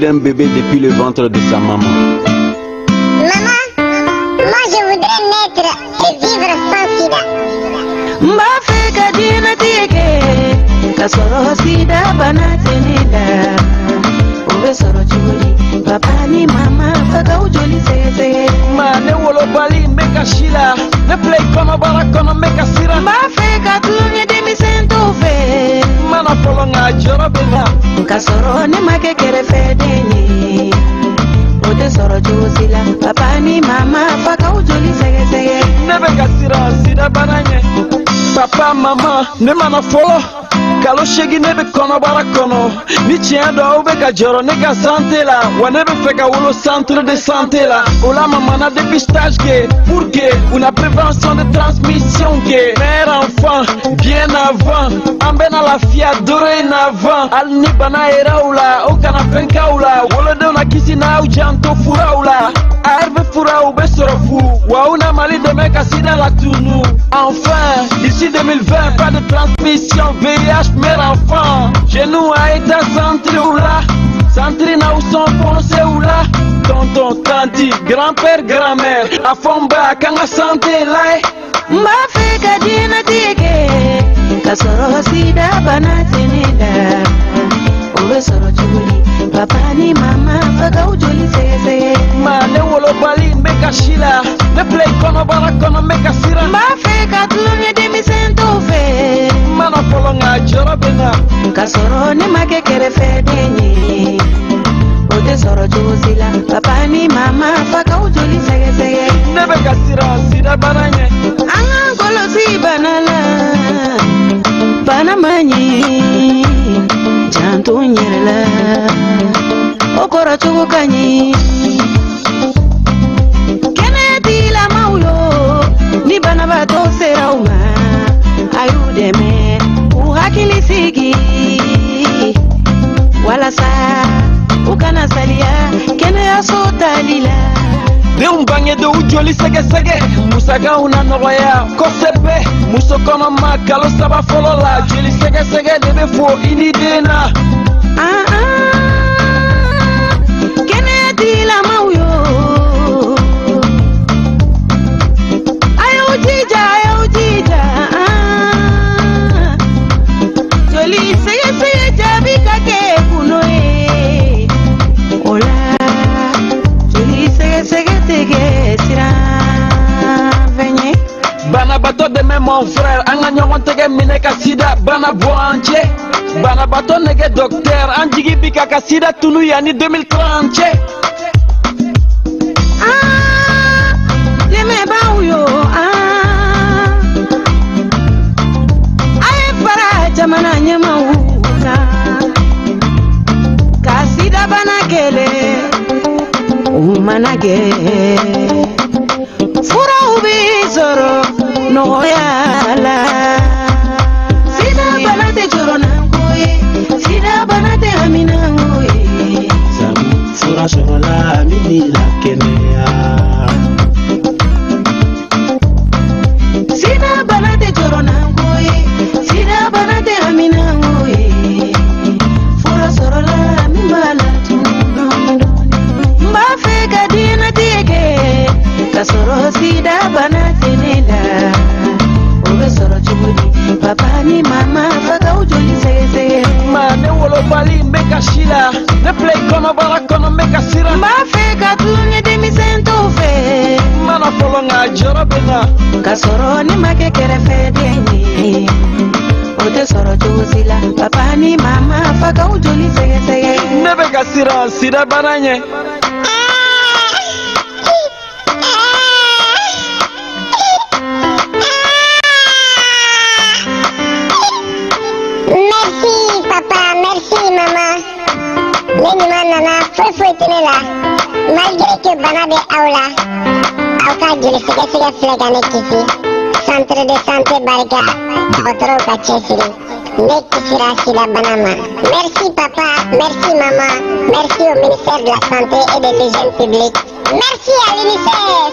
d'un bébé depuis le ventre de sa maman. Maman, moi je voudrais naître et vivre sans sida. mbafika dina tike kasoro sida bana tenida ube soro joli papa ni mama faka ujoli sese a jɔrɔ bɛ na kasoro ne ma kɛ kɛrɛfɛ den ye o tɛ sɔrɔ cogo si la papa ni mama faka ujoli sɛgɛsɛgɛ ne bɛ ka siran sida bana ɲɛ papa mama ne mana fɔlɔ kalo segi ne bɛ kɔnɔbara kɔnɔ ni tiɲɛ dɔ bɛ ka jɔrɔ ne ka sante la wa ne bɛ fɛ ka wolo centre de santé la o la mama na dépistage kɛ pour que una prévention de transmission kɛ mère enfant bien avant. An bɛna lafiya dorénavant hali ni bana yeraw la aw kana fɛn k'aw la wolodenw na kisi n'aw janto furaw la arv furaw bɛ sɔrɔ fu wa aw na mali dɛmɛ ka sida latunu enfin d'ici 2020 pas de transmission VIH mera fan Chez nous Aïta centre ou là Centrina ou son foncé ou là Tonton, tanti, grand-père, grand-mère Afomba, kanga santé là Mba fe ka dina tike Kasoro sida bana tenida Ube soro chuli Papa ni mama faga ujoli sege sege a jɔrɔ bɛ na kasoro ne ma kɛ kɛrɛfɛ den ye o tɛ sɔrɔ cogo si la papa ni mama faka ujoli sɛgɛsɛgɛ ne bɛ ka siran sida bana ɲɛ an k'an kɔlɔsi bana la bana man ɲi janto n yɛrɛ la o kɔrɔ cogo ka ɲi kɛnɛya tigilamaw yo ni banabaatɔ sera u ma a y'u dɛmɛ hakili sigi walasa u kana saliya kɛnɛyaso tali la denw bangedenw joli sɛgɛsɛgɛ musakaw na nɔgɔya kosɛbɛ muso kɔnɔma kalo saba fɔlɔ la joli sɛgɛsɛgɛ de bɛ fɔ i ni den na mon frère an ka ɲɔgɔn tɛgɛ minɛ ka sida bana bɔ an cɛ banabatɔ nɛgɛ sida tunu yanni 2030 cɛ Ah, dɛmɛbaaw yo ah. a ye fara jamana ɲɛmaw kan ka sidabana kɛlɛ u mana kɛ bi sɔrɔ nɔgɔya la sidabana tɛ jɔrɔnanko ye sidabana tɛ haminanko ye fura sɔrɔla min la kɛnɛya sida bana tɛ jɔrɔnanko ye sida bana tɛ haminanko ye fura sɔrɔla min b'a la tun dɔɔni dɔɔni n b'a fɛ ka diɲɛnatigɛ kɛ ka sɔrɔ sida bana make a shila Ne play kono bara kono make a sira M'a fɛ ka tulonkɛ denmisɛn t'o fɛ N mana fɔlɔ nka a jɔrɔ bɛ n na K'a sɔrɔ ni ma kɛ kɛrɛfɛden ye o tɛ sɔrɔ cogo si la papa ni mama fa k'aw joli sɛgɛsɛgɛ. ne bɛ ka siran sidabana ɲɛ. Ɲuman nana foyi foyi tɛ ne la. Malgré que bana bɛ aw la, aw ka joli sɛgɛsɛgɛ filɛ ka ne kisi. Centre de santé barika, dɔgɔtɔrɔw ka cɛsiri. Ne kisira sida bana ma. Merci papa, merci maman, merci au ministère de la santé et de l'hygiène publique. Merci à l'UNICEF.